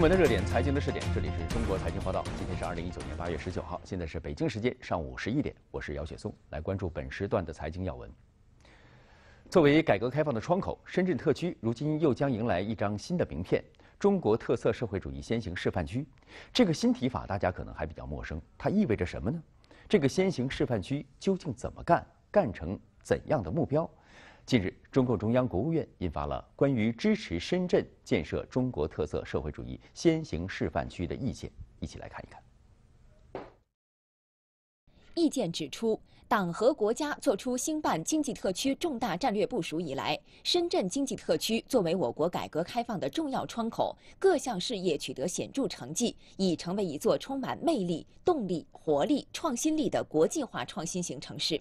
新闻的热点，财经的试点，这里是中国财经报道。今天是二零一九年八月十九号，现在是北京时间上午十一点，我是姚雪松，来关注本时段的财经要闻。作为改革开放的窗口，深圳特区如今又将迎来一张新的名片——中国特色社会主义先行示范区。这个新提法大家可能还比较陌生，它意味着什么呢？这个先行示范区究竟怎么干？干成怎样的目标？近日，中共中央、国务院印发了关于支持深圳建设中国特色社会主义先行示范区的意见，一起来看一看。意见指出，党和国家作出兴办经济特区重大战略部署以来，深圳经济特区作为我国改革开放的重要窗口，各项事业取得显著成绩，已成为一座充满魅力、动力、活力、创新力的国际化创新型城市。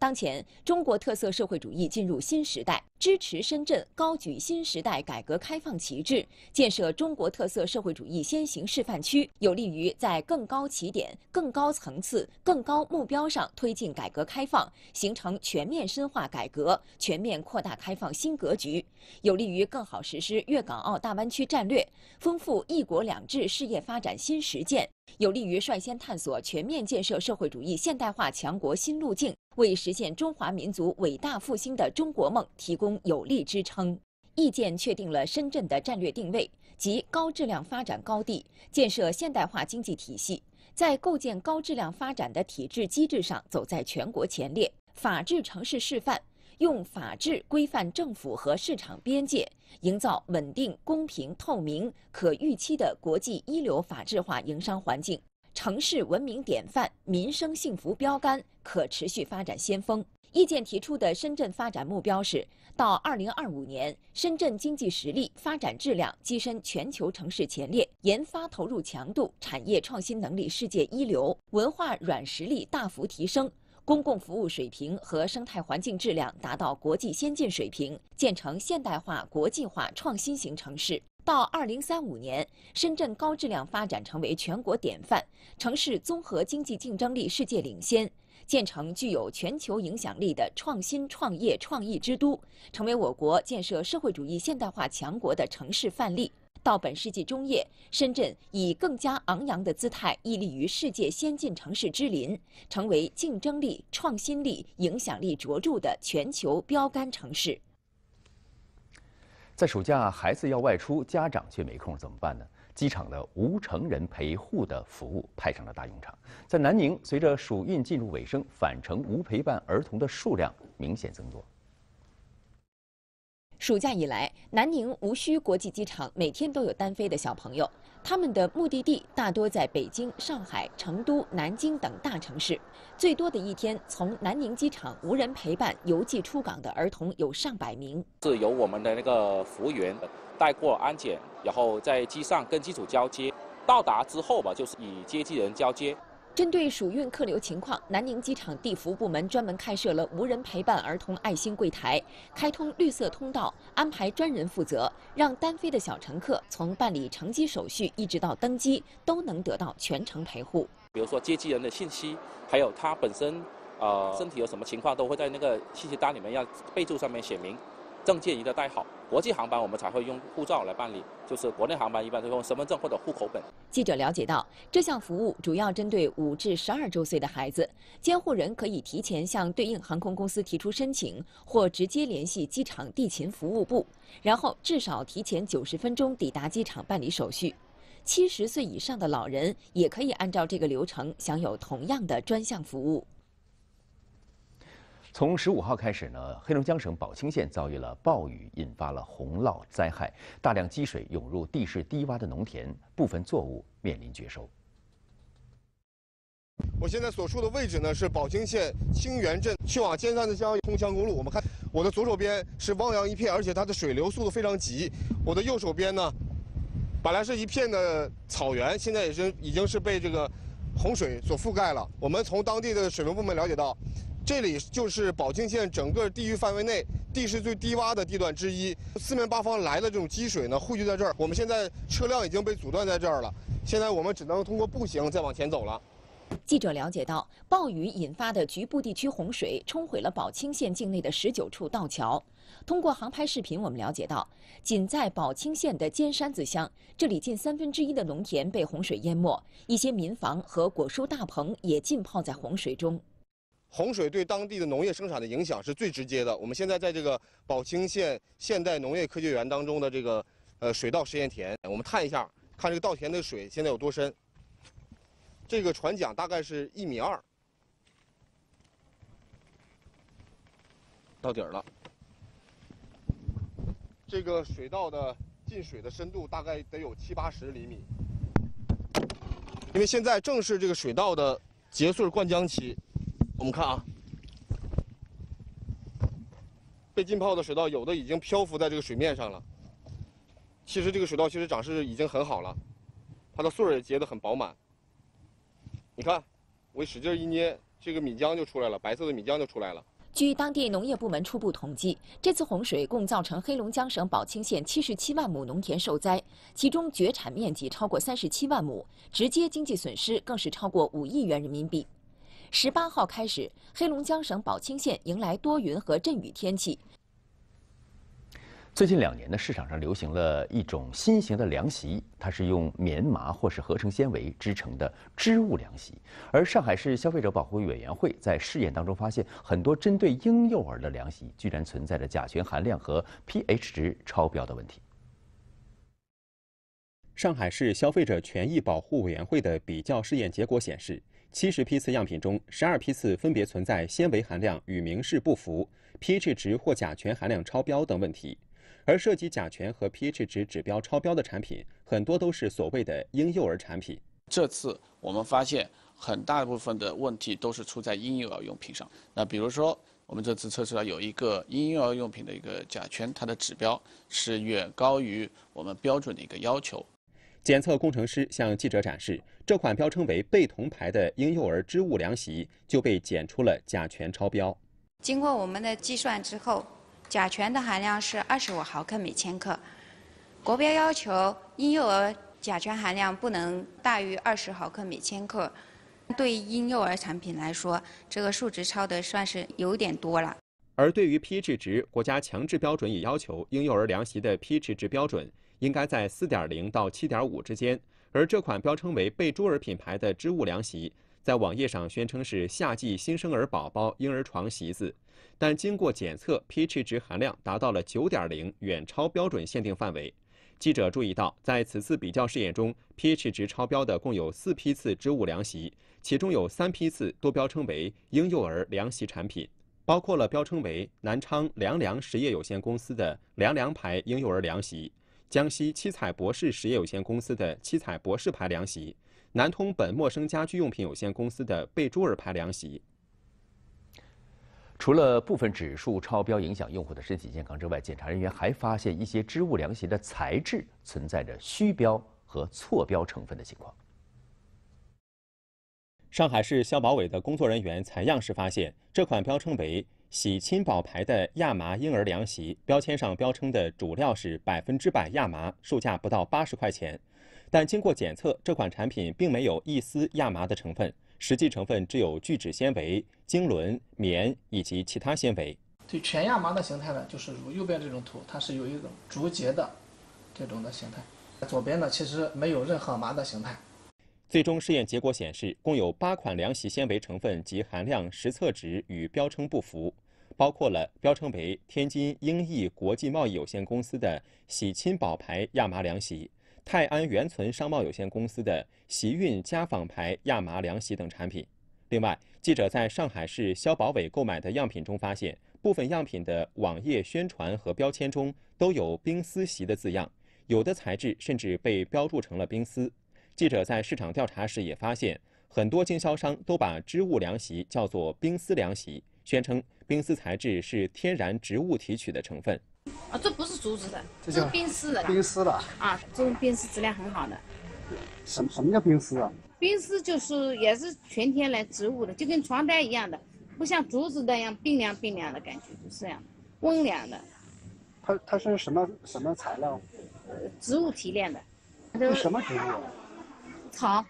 当前，中国特色社会主义进入新时代，支持深圳高举新时代改革开放旗帜，建设中国特色社会主义先行示范区，有利于在更高起点、更高层次、更高目标上推进改革开放，形成全面深化改革、全面扩大开放新格局，有利于更好实施粤港澳大湾区战略，丰富“一国两制”事业发展新实践。有利于率先探索全面建设社会主义现代化强国新路径，为实现中华民族伟大复兴的中国梦提供有力支撑。意见确定了深圳的战略定位，及高质量发展高地，建设现代化经济体系，在构建高质量发展的体制机制上走在全国前列，法治城市示范。用法治规范政府和市场边界，营造稳定、公平、透明、可预期的国际一流法治化营商环境，城市文明典范、民生幸福标杆、可持续发展先锋。意见提出的深圳发展目标是：到二零二五年，深圳经济实力、发展质量跻身全球城市前列，研发投入强度、产业创新能力世界一流，文化软实力大幅提升。公共服务水平和生态环境质量达到国际先进水平，建成现代化、国际化、创新型城市。到二零三五年，深圳高质量发展成为全国典范，城市综合经济竞争力世界领先，建成具有全球影响力的创新创业创意之都，成为我国建设社会主义现代化强国的城市范例。到本世纪中叶，深圳以更加昂扬的姿态屹立于世界先进城市之林，成为竞争力、创新力、影响力卓著的全球标杆城市。在暑假，孩子要外出，家长却没空，怎么办呢？机场的无成人陪护的服务派上了大用场。在南宁，随着暑运进入尾声，返程无陪伴儿童的数量明显增多。暑假以来，南宁无需国际机场每天都有单飞的小朋友，他们的目的地大多在北京、上海、成都、南京等大城市。最多的一天，从南宁机场无人陪伴邮寄出港的儿童有上百名。是由我们的那个服务员带过安检，然后在机上跟机组交接，到达之后吧，就是与接机人交接。针对暑运客流情况，南宁机场地服部门专门开设了无人陪伴儿童爱心柜台，开通绿色通道，安排专人负责，让单飞的小乘客从办理乘机手续一直到登机都能得到全程陪护。比如说接机人的信息，还有他本身呃身体有什么情况，都会在那个信息单里面要备注上面写明。证件一定要带好，国际航班我们才会用护照来办理，就是国内航班一般都用身份证或者户口本。记者了解到，这项服务主要针对五至十二周岁的孩子，监护人可以提前向对应航空公司提出申请，或直接联系机场地勤服务部，然后至少提前九十分钟抵达机场办理手续。七十岁以上的老人也可以按照这个流程享有同样的专项服务。从十五号开始呢，黑龙江省宝清县遭遇了暴雨，引发了洪涝灾害，大量积水涌入地势低洼的农田，部分作物面临绝收。我现在所处的位置呢是宝清县清源镇，去往尖山的江通江公路。我们看我的左手边是汪洋一片，而且它的水流速度非常急。我的右手边呢，本来是一片的草原，现在也是已经是被这个洪水所覆盖了。我们从当地的水文部门了解到。这里就是宝清县整个地域范围内地势最低洼的地段之一，四面八方来的这种积水呢汇聚在这儿。我们现在车辆已经被阻断在这儿了，现在我们只能通过步行再往前走了。记者了解到，暴雨引发的局部地区洪水冲毁了宝清县境内的十九处道桥。通过航拍视频，我们了解到，仅在宝清县的尖山子乡，这里近三分之一的农田被洪水淹没，一些民房和果蔬大棚也浸泡在洪水中。洪水对当地的农业生产的影响是最直接的。我们现在在这个宝清县现代农业科技园当中的这个呃水稻实验田，我们探一下，看这个稻田的水现在有多深。这个船桨大概是一米二，到底儿了。这个水稻的进水的深度大概得有七八十厘米，因为现在正是这个水稻的结穗灌浆期。我们看啊，被浸泡的水稻有的已经漂浮在这个水面上了。其实这个水稻其实长势已经很好了，它的穗儿也结得很饱满。你看，我使劲一捏，这个米浆就出来了，白色的米浆就出来了。据当地农业部门初步统计，这次洪水共造成黑龙江省宝清县七十七万亩农田受灾，其中绝产面积超过三十七万亩，直接经济损失更是超过五亿元人民币。十八号开始，黑龙江省宝清县迎来多云和阵雨天气。最近两年呢，市场上流行了一种新型的凉席，它是用棉麻或是合成纤维织成的织物凉席。而上海市消费者保护委员会在试验当中发现，很多针对婴幼儿的凉席居然存在着甲醛含量和 pH 值超标的问题。上海市消费者权益保护委员会的比较试验结果显示，七十批次样品中，十二批次分别存在纤维含量与明示不符、pH 值或甲醛含量超标等问题。而涉及甲醛和 pH 值指标超标的产品，很多都是所谓的婴幼儿产品。这次我们发现，很大部分的问题都是出在婴幼儿用品上。那比如说，我们这次测试了有一个婴幼儿用品的一个甲醛，它的指标是远高于我们标准的一个要求。检测工程师向记者展示，这款标称为贝童牌的婴幼儿织物凉席就被检出了甲醛超标。经过我们的计算之后。甲醛的含量是二十五毫克每千克，国标要求婴幼儿甲醛含量不能大于二十毫克每千克。对婴幼儿产品来说，这个数值超的算是有点多了。而对于 pH 值，国家强制标准也要求婴幼儿凉席的 pH 值标准应该在四点零到七点五之间。而这款标称为贝珠儿品牌的织物凉席，在网页上宣称是夏季新生儿宝宝婴儿床席子。但经过检测，pH 值含量达到了九点零，远超标准限定范围。记者注意到，在此次比较试验中，pH 值超标的共有四批次织物凉席，其中有三批次都标称为婴幼儿凉席产品，包括了标称为南昌凉凉实业有限公司的凉凉牌婴幼儿凉席，江西七彩博士实业有限公司的七彩博士牌凉席，南通本陌生家居用品有限公司的贝珠尔牌凉席。除了部分指数超标影响用户的身体健康之外，检查人员还发现一些织物凉席的材质存在着虚标和错标成分的情况。上海市消保委的工作人员采样时发现，这款标称为“喜亲宝牌”的亚麻婴儿凉席，标签上标称的主料是百分之百亚麻，售价不到八十块钱。但经过检测，这款产品并没有一丝亚麻的成分。实际成分只有聚酯纤维、腈纶、棉以及其他纤维。对全亚麻的形态呢，就是如右边这种图，它是有一种竹节的这种的形态。左边呢，其实没有任何麻的形态。最终试验结果显示，共有八款凉席纤维成分及含量实测值与标称不符，包括了标称为天津英益国际贸易有限公司的喜亲宝牌亚麻凉席。泰安源存商贸有限公司的喜运家纺牌亚麻凉席等产品。另外，记者在上海市消保委购买的样品中发现，部分样品的网页宣传和标签中都有“冰丝席”的字样，有的材质甚至被标注成了冰丝。记者在市场调查时也发现，很多经销商都把织物凉席叫做冰丝凉席，宣称冰丝材质是天然植物提取的成分。啊，这不是竹子的，这是冰丝的。冰丝的啊，这种冰丝质量很好的。什什么叫冰丝啊？冰丝就是也是全天然植物的，就跟床单一样的，不像竹子那样冰凉冰凉的感觉，就是这样，温凉的。它它是什么什么材料？呃，植物提炼的。是什么植物？草。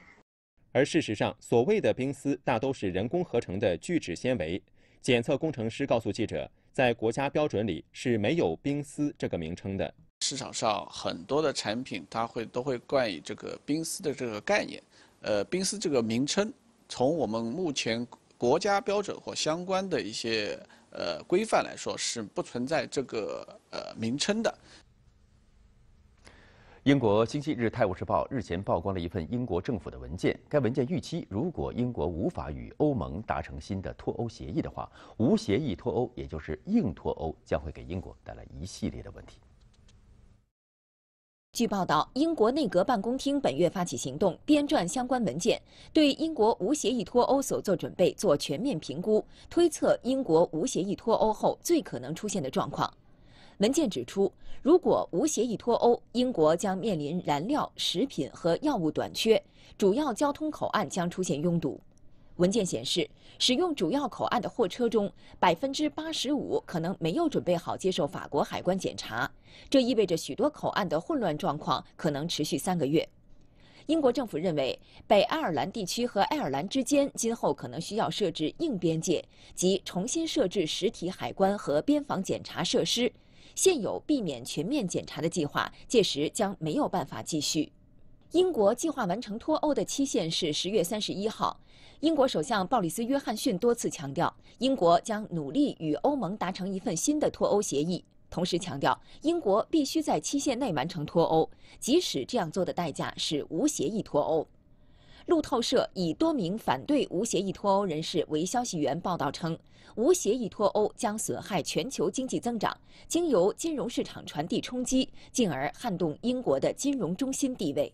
而事实上，所谓的冰丝大都是人工合成的聚酯纤维。检测工程师告诉记者，在国家标准里是没有冰丝这个名称的。市场上很多的产品，它会都会冠以这个冰丝的这个概念。呃，冰丝这个名称，从我们目前国家标准或相关的一些呃规范来说，是不存在这个呃名称的。英国《星期日泰晤士报》日前曝光了一份英国政府的文件，该文件预期，如果英国无法与欧盟达成新的脱欧协议的话，无协议脱欧，也就是硬脱欧，将会给英国带来一系列的问题。据报道，英国内阁办公厅本月发起行动，编撰相关文件，对英国无协议脱欧所做准备做全面评估，推测英国无协议脱欧后最可能出现的状况。文件指出，如果无协议脱欧，英国将面临燃料、食品和药物短缺，主要交通口岸将出现拥堵。文件显示，使用主要口岸的货车中，百分之八十五可能没有准备好接受法国海关检查，这意味着许多口岸的混乱状况可能持续三个月。英国政府认为，北爱尔兰地区和爱尔兰之间今后可能需要设置硬边界，即重新设置实体海关和边防检查设施。现有避免全面检查的计划，届时将没有办法继续。英国计划完成脱欧的期限是十月三十一号。英国首相鲍里斯·约翰逊多次强调，英国将努力与欧盟达成一份新的脱欧协议，同时强调英国必须在期限内完成脱欧，即使这样做的代价是无协议脱欧。路透社以多名反对无协议脱欧人士为消息源报道称，无协议脱欧将损害全球经济增长，经由金融市场传递冲击，进而撼动英国的金融中心地位。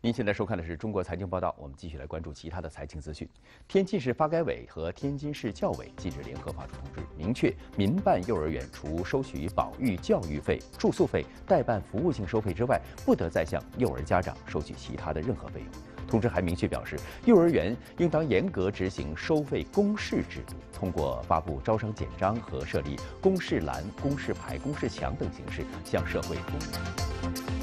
您现在收看的是中国财经报道，我们继续来关注其他的财经资讯。天津市发改委和天津市教委近日联合发出通知，明确民办幼儿园除收取保育教育费、住宿费、代办服务性收费之外，不得再向幼儿家长收取其他的任何费用。通知还明确表示，幼儿园应当严格执行收费公示制度，通过发布招商简章和设立公示栏、公示牌、公示墙等形式向社会公。